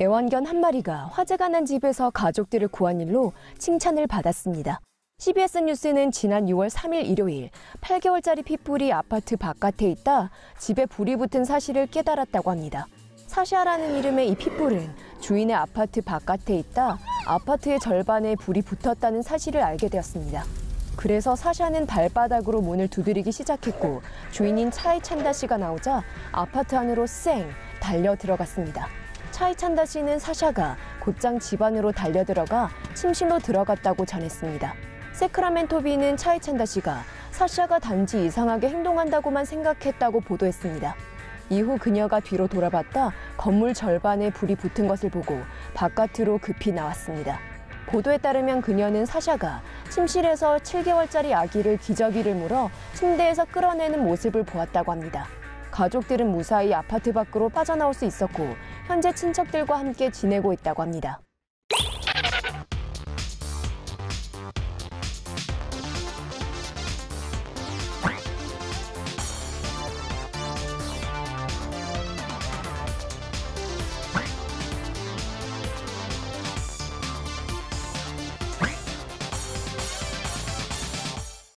애완견 한 마리가 화재가 난 집에서 가족들을 구한 일로 칭찬을 받았습니다. CBS 뉴스는 지난 6월 3일 일요일 8개월짜리 핏불이 아파트 바깥에 있다 집에 불이 붙은 사실을 깨달았다고 합니다. 사샤라는 이름의 이 핏불은 주인의 아파트 바깥에 있다 아파트의 절반에 불이 붙었다는 사실을 알게 되었습니다. 그래서 사샤는 발바닥으로 문을 두드리기 시작했고 주인인 차이 찬다 씨가 나오자 아파트 안으로 쌩 달려 들어갔습니다. 차이 찬다 씨는 사샤가 곧장 집 안으로 달려 들어가 침실로 들어갔다고 전했습니다. 세크라멘토 비는 차이 찬다 씨가 사샤가 단지 이상하게 행동한다고만 생각했다고 보도했습니다. 이후 그녀가 뒤로 돌아봤다 건물 절반에 불이 붙은 것을 보고 바깥으로 급히 나왔습니다. 보도에 따르면 그녀는 사샤가 침실에서 7개월짜리 아기를 기저귀를 물어 침대에서 끌어내는 모습을 보았다고 합니다. 가족들은 무사히 아파트 밖으로 빠져나올 수 있었고 현재 친척들과 함께 지내고 있다고 합니다.